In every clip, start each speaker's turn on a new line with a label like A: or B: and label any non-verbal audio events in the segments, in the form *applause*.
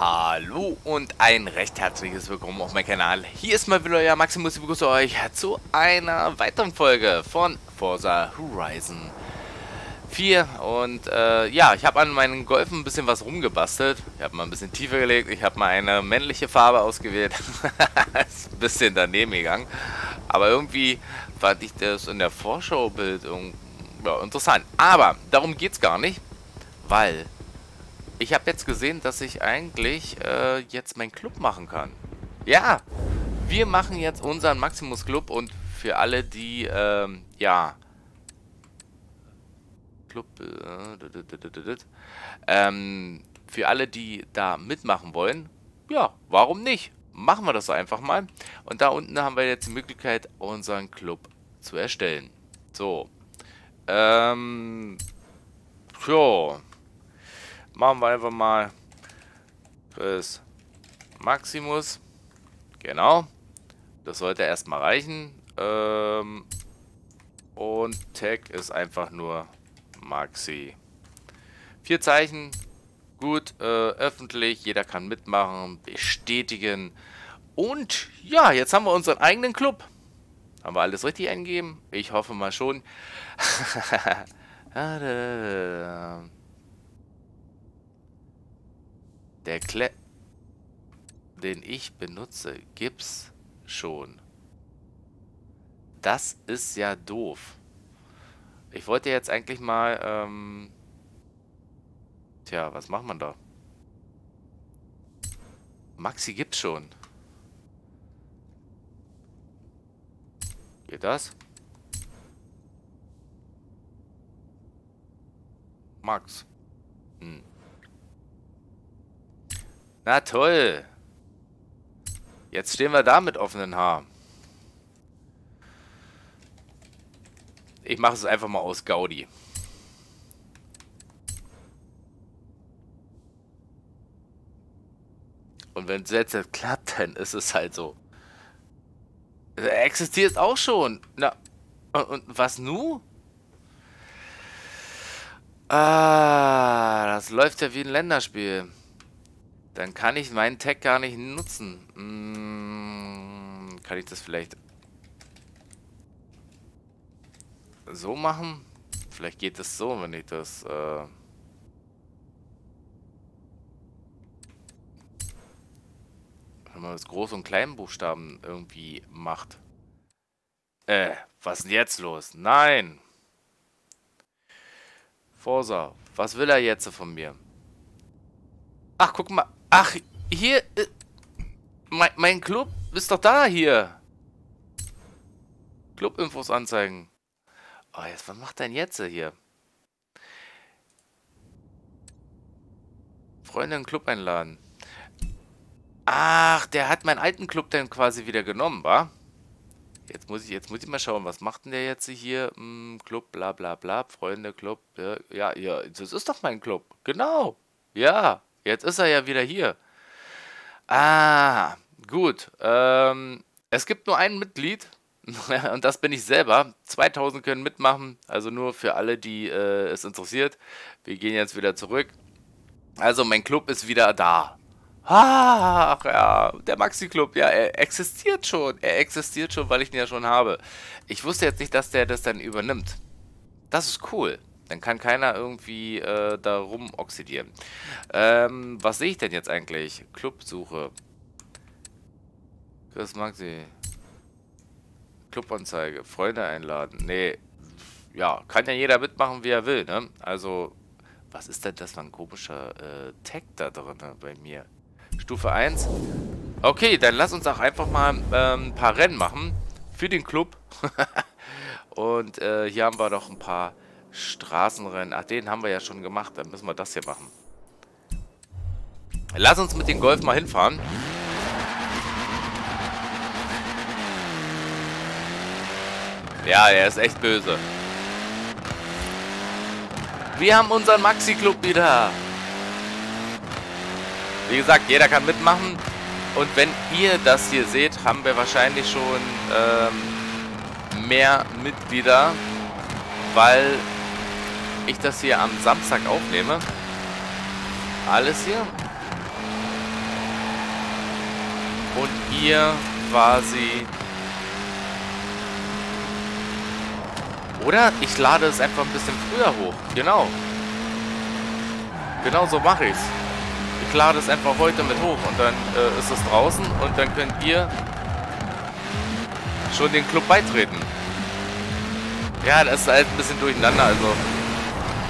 A: Hallo und ein recht herzliches Willkommen auf meinem Kanal. Hier ist mal wieder euer Maximus, ich begrüße euch zu einer weiteren Folge von Forza Horizon 4. Und äh, ja, ich habe an meinen Golfen ein bisschen was rumgebastelt. Ich habe mal ein bisschen tiefer gelegt, ich habe mal eine männliche Farbe ausgewählt. *laughs* ist ein bisschen daneben gegangen. Aber irgendwie fand ich das in der Vorschaubild ja, interessant. Aber darum geht es gar nicht, weil ich habe jetzt gesehen, dass ich eigentlich äh, jetzt meinen Club machen kann. Ja, wir machen jetzt unseren Maximus Club und für alle, die, ähm, ja, Club, äh, ähm, für alle, die da mitmachen wollen, ja, warum nicht? Machen wir das einfach mal. Und da unten haben wir jetzt die Möglichkeit, unseren Club zu erstellen. So. Ähm, ja, Machen wir einfach mal das Maximus. Genau. Das sollte erstmal reichen. Ähm, und Tag ist einfach nur Maxi. Vier Zeichen. Gut, äh, öffentlich. Jeder kann mitmachen, bestätigen. Und ja, jetzt haben wir unseren eigenen Club. Haben wir alles richtig eingegeben? Ich hoffe mal schon. *laughs* Der Kle den ich benutze, gibt's schon. Das ist ja doof. Ich wollte jetzt eigentlich mal, ähm Tja, was macht man da? Maxi gibt's schon. Geht das? Max. Hm. Na toll. Jetzt stehen wir da mit offenen Haar. Ich mache es einfach mal aus Gaudi. Und wenn es jetzt klappt, dann ist es halt so. Er existiert auch schon. Na, und, was nu? Ah, das läuft ja wie ein Länderspiel. Dann kann ich meinen Tag gar nicht nutzen. Hm, kann ich das vielleicht so machen? Vielleicht geht es so, wenn ich das... Äh wenn man das Groß- und Kleinbuchstaben irgendwie macht. Äh, was ist denn jetzt los? Nein! Forsa, was will er jetzt von mir? Ach, guck mal. Ach, hier... Äh, mein, mein Club ist doch da hier. Club-Infos anzeigen. Oh, jetzt, was macht denn jetzt hier? Freunde in Club einladen. Ach, der hat meinen alten Club dann quasi wieder genommen, wa? Jetzt muss ich, jetzt muss ich mal schauen, was macht denn der jetzt hier? Hm, Club, bla bla bla, Freunde, Club. Ja, ja, das ist doch mein Club. Genau. Ja. Jetzt ist er ja wieder hier. Ah, gut. Ähm, es gibt nur ein Mitglied. *laughs* und das bin ich selber. 2000 können mitmachen. Also nur für alle, die äh, es interessiert. Wir gehen jetzt wieder zurück. Also mein Club ist wieder da. Ach ja, der Maxi-Club, ja, er existiert schon. Er existiert schon, weil ich ihn ja schon habe. Ich wusste jetzt nicht, dass der das dann übernimmt. Das ist cool. Dann kann keiner irgendwie äh, da rumoxidieren. Ähm, was sehe ich denn jetzt eigentlich? Clubsuche. Chris Maxi. Clubanzeige. Freunde einladen. Nee. Ja, kann ja jeder mitmachen, wie er will, ne? Also, was ist denn das für ein komischer äh, Tag da drin ne, bei mir? Stufe 1. Okay, dann lass uns auch einfach mal ähm, ein paar Rennen machen. Für den Club. *laughs* Und äh, hier haben wir doch ein paar Straßenrennen. Ach, den haben wir ja schon gemacht. Dann müssen wir das hier machen. Lass uns mit dem Golf mal hinfahren. Ja, er ist echt böse. Wir haben unseren Maxi-Club wieder. Wie gesagt, jeder kann mitmachen. Und wenn ihr das hier seht, haben wir wahrscheinlich schon ähm, mehr Mitglieder, weil ich das hier am Samstag aufnehme. Alles hier. und ihr quasi... Oder ich lade es einfach ein bisschen früher hoch. Genau. Genau so mache ich es. Ich lade es einfach heute mit hoch und dann äh, ist es draußen und dann könnt ihr schon den Club beitreten. Ja, das ist halt ein bisschen durcheinander, also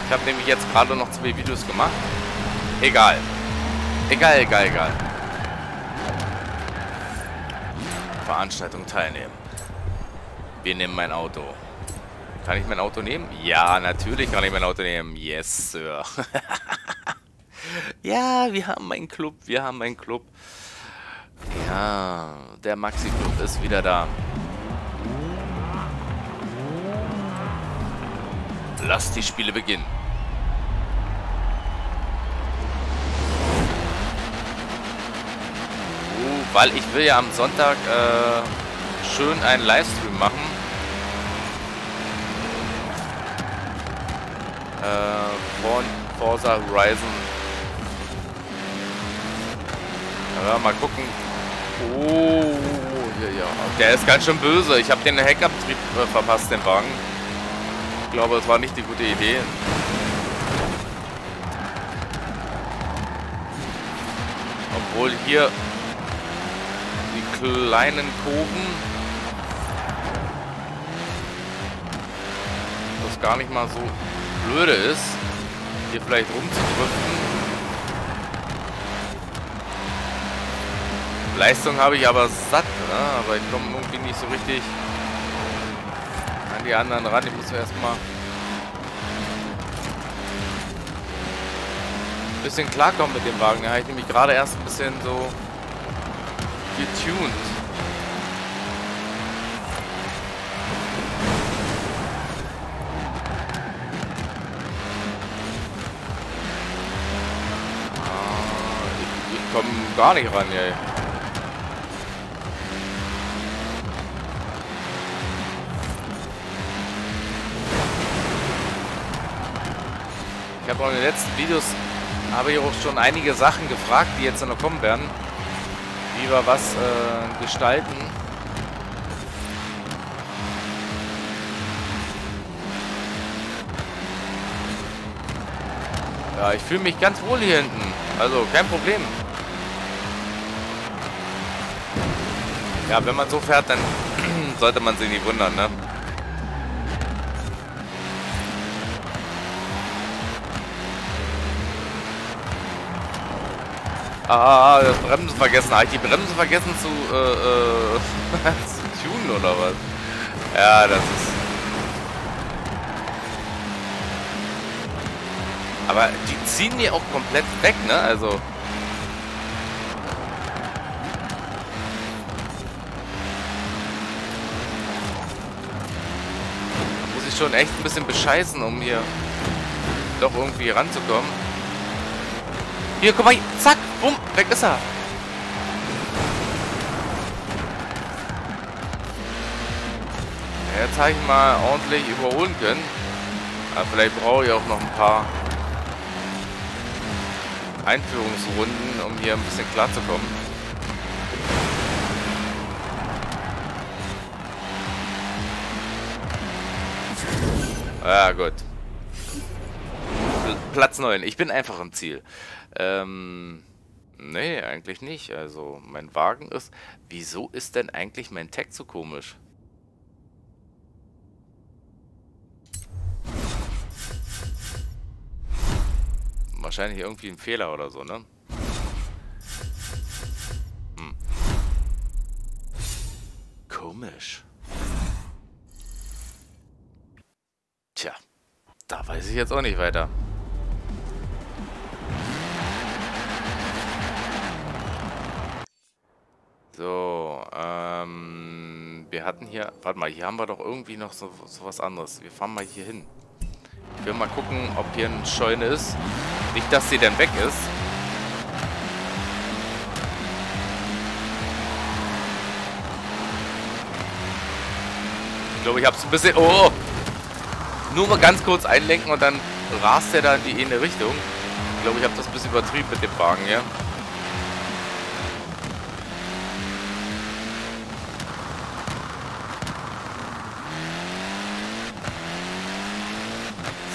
A: ich habe nämlich jetzt gerade noch zwei Videos gemacht. Egal. Egal, egal, egal. Veranstaltung teilnehmen. Wir nehmen mein Auto. Kann ich mein Auto nehmen? Ja, natürlich kann ich mein Auto nehmen. Yes, Sir. *laughs* ja, wir haben einen Club. Wir haben einen Club. Ja, der Maxi-Club ist wieder da. Lass die Spiele beginnen. Weil ich will ja am Sonntag äh, schön einen Livestream machen. Äh, von Forza Horizon. Ja, mal gucken. Oh, ja, ja. Der ist ganz schön böse. Ich habe den Heckabtrieb äh, verpasst, den Wagen. Ich glaube, das war nicht die gute Idee. Obwohl hier kleinen Kurven das gar nicht mal so blöde ist, hier vielleicht rumzudriften. Leistung habe ich aber satt, ne? aber ich komme irgendwie nicht so richtig an die anderen ran. Ich muss erstmal ein bisschen klarkommen mit dem Wagen. Da habe ich nämlich gerade erst ein bisschen so getuned. Ah, ich, ich komme gar nicht ran, ey. Ich habe auch in den letzten Videos habe ich auch schon einige Sachen gefragt, die jetzt noch kommen werden. Wie wir was äh, gestalten. Ja, ich fühle mich ganz wohl hier hinten. Also kein Problem. Ja, wenn man so fährt, dann *clears throat* sollte man sich nicht wundern, ne? Ah, das Bremsen vergessen. Habe ich die Bremsen vergessen zu, äh, äh, *laughs* zu tunen oder was? Ja, das ist... Aber die ziehen die auch komplett weg, ne? Also... Da muss ich schon echt ein bisschen bescheißen, um hier doch irgendwie ranzukommen. Hier, guck mal, zack, bumm, weg ist er. Jetzt habe ich mal ordentlich überholen können. Aber vielleicht brauche ich auch noch ein paar Einführungsrunden, um hier ein bisschen klar zu kommen. Ja, gut. Platz 9. Ich bin einfach im Ziel. Ähm, nee, eigentlich nicht. Also, mein Wagen ist... Wieso ist denn eigentlich mein Tag so komisch? Wahrscheinlich irgendwie ein Fehler oder so, ne? Hm. Komisch. Tja, da weiß ich jetzt auch nicht weiter. So, ähm, wir hatten hier, warte mal, hier haben wir doch irgendwie noch so, so was anderes. Wir fahren mal hier hin. Ich will mal gucken, ob hier eine Scheune ist. Nicht, dass sie dann weg ist. Ich glaube, ich habe es ein bisschen... Oh! Nur mal ganz kurz einlenken und dann rast er da in die eine Richtung. Ich glaube, ich habe das ein bisschen übertrieben mit dem Wagen hier.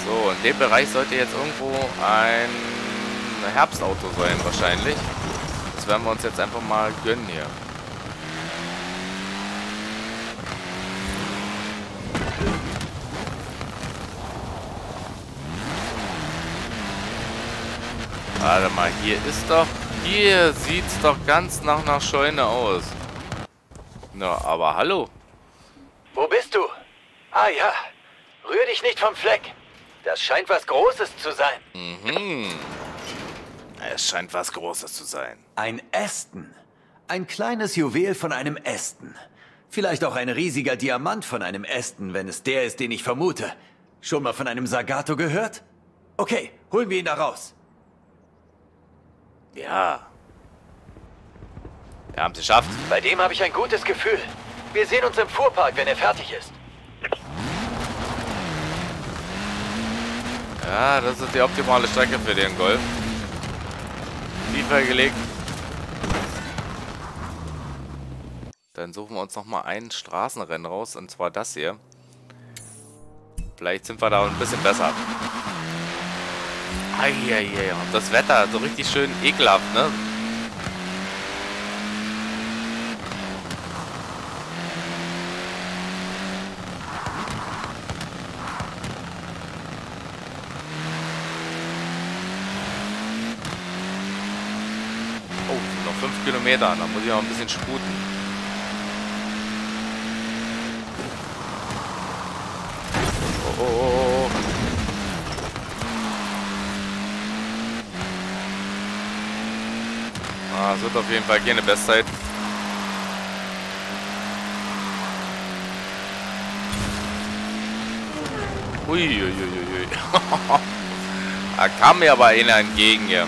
A: So, in dem Bereich sollte jetzt irgendwo ein Herbstauto sein, wahrscheinlich. Das werden wir uns jetzt einfach mal gönnen hier. Warte mal, hier ist doch... Hier sieht's doch ganz nach einer Scheune aus. Na, aber hallo.
B: Wo bist du? Ah ja, rühr dich nicht vom Fleck. Das scheint was Großes zu sein.
A: Mhm. Es scheint was Großes zu sein.
B: Ein Ästen. Ein kleines Juwel von einem Ästen. Vielleicht auch ein riesiger Diamant von einem Ästen, wenn es der ist, den ich vermute. Schon mal von einem Sagato gehört? Okay, holen wir ihn da raus.
A: Ja. Wir haben es geschafft.
B: Bei dem habe ich ein gutes Gefühl. Wir sehen uns im Fuhrpark, wenn er fertig ist.
A: Ja, das ist die optimale Strecke für den Golf. Tiefer gelegt. Dann suchen wir uns nochmal ein Straßenrennen raus, und zwar das hier. Vielleicht sind wir da ein bisschen besser. Eieiei, das Wetter, so richtig schön ekelhaft, ne? Oh, noch 5 Kilometer, da muss ich auch ein bisschen sputen. Oh, oh, oh. Ah, es wird auf jeden Fall keine Bestzeit. Uiuiuiui. *laughs* da kam mir aber einer entgegen hier.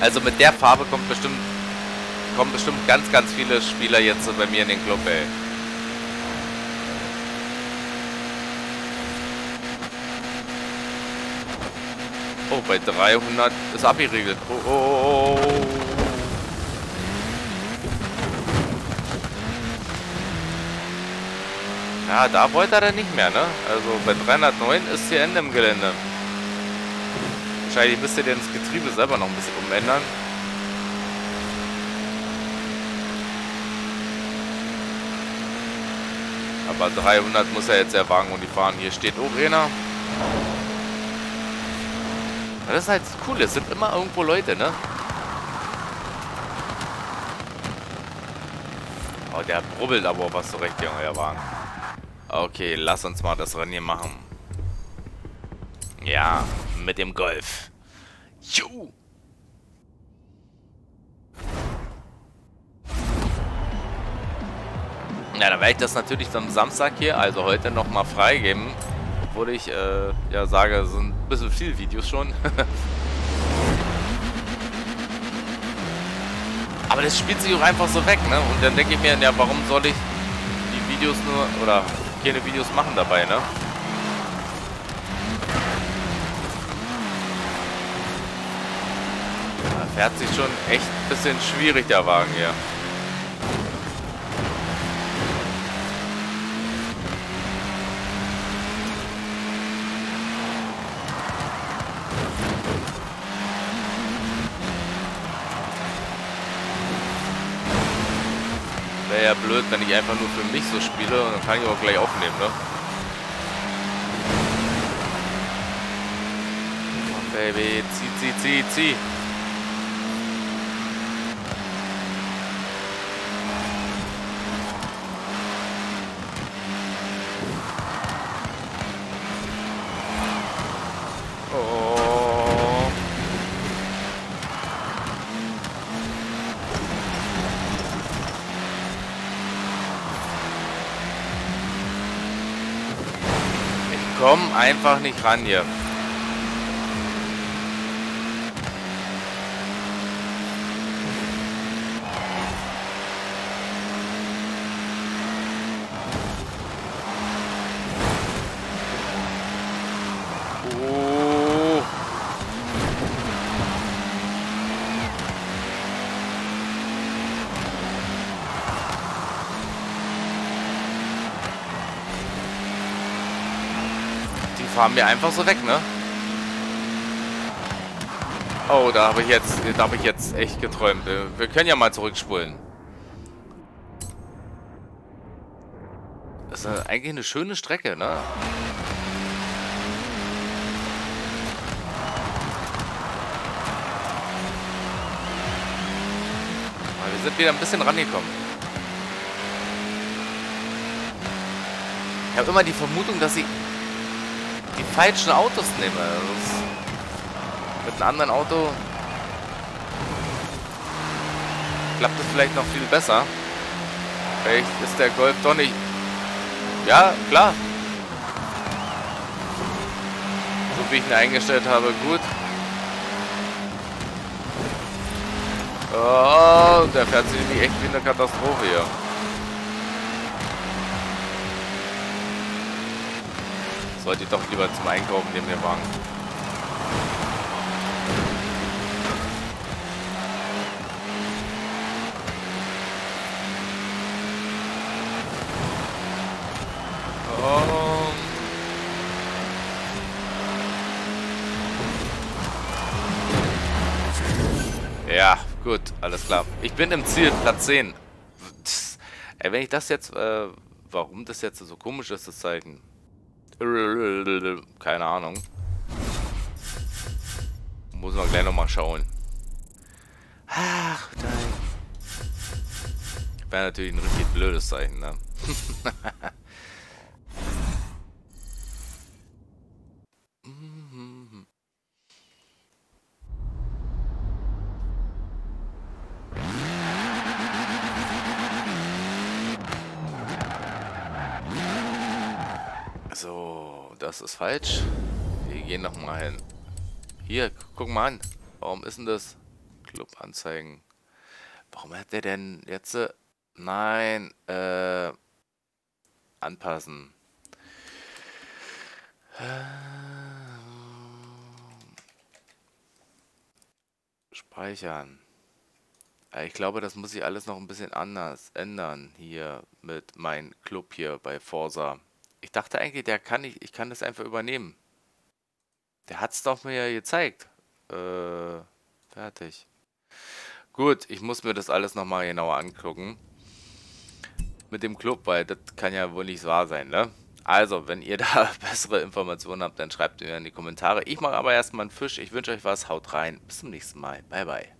A: Also mit der Farbe kommt bestimmt kommen bestimmt ganz, ganz viele Spieler jetzt bei mir in den Club, ey. Oh, bei 300 ist abgeregelt. Oh, oh, oh, oh. Ja, da wollte er dann nicht mehr, ne? Also bei 309 ist hier Ende im Gelände. Wahrscheinlich müsst ihr das Getriebe selber noch ein bisschen umändern. Aber 300 muss er jetzt erwagen und die fahren. Hier steht Orena. Das ist halt cool, es sind immer irgendwo Leute, ne? Oh, der brubbelt aber was zurecht, Junge, der Wagen. Okay, lass uns mal das Rennen hier machen. Ja, mit dem Golf. Juhu! Ja, dann werde ich das natürlich am Samstag hier, also heute nochmal freigeben. Obwohl ich, äh, ja sage, so ein bisschen viel Videos schon. *laughs* Aber das spielt sich auch einfach so weg, ne? Und dann denke ich mir, ja, warum soll ich die Videos nur, oder keine Videos machen dabei, ne? Da fährt sich schon echt ein bisschen schwierig, der Wagen hier. wäre ja blöd, wenn ich einfach nur für mich so spiele und dann kann ich auch gleich aufnehmen, ne? Baby, zieh, zieh, zieh, zieh. Komm einfach nicht ran hier. Fahren wir einfach so weg, ne? Oh, da habe ich jetzt, da habe ich jetzt echt geträumt. Wir, können ja mal zurückspulen. Das ist eigentlich eine schöne Strecke, ne? wir sind wieder ein bisschen rangekommen. Ich habe immer die Vermutung, dass ich die falschen Autos nehme. mit einem anderen Auto klappt es vielleicht noch viel besser. Vielleicht ist der Golf doch nicht... Ja, klar. So wie ich ihn eingestellt habe, gut. Oh, der fährt sich echt wie eine Katastrophe hier. Sollte ich doch lieber zum Einkaufen neben dem Wagen. Oh. Ja, gut, alles klar. Ich bin im Ziel, Platz 10. Ey, wenn ich das jetzt, äh, warum das jetzt so komisch ist, das Zeichen. Keine Ahnung. Muss man gleich nochmal schauen. Ach, nein. Wäre natürlich ein richtig blödes Zeichen, ne? *laughs* das ist falsch. Wir gehen nochmal hin. Hier, guck mal an. Warum ist denn das? Club anzeigen. Warum hat der denn jetzt... Äh, nein, äh... Anpassen. Speichern. Ich glaube, das muss ich alles noch ein bisschen anders ändern hier mit meinem Club hier bei Forsa. Ich dachte eigentlich, der kann ich, ich kann das einfach übernehmen. Der hat es doch mir gezeigt. Äh, fertig. Gut, ich muss mir das alles nochmal genauer angucken. Mit dem Club, weil das kann ja wohl nicht wahr sein, ne? Also, wenn ihr *laughs* da bessere Informationen habt, dann schreibt mir in die Kommentare. Ich mache aber erstmal einen Fisch. Ich wünsche euch was. Haut rein. Bis zum nächsten Mal. Bye, bye.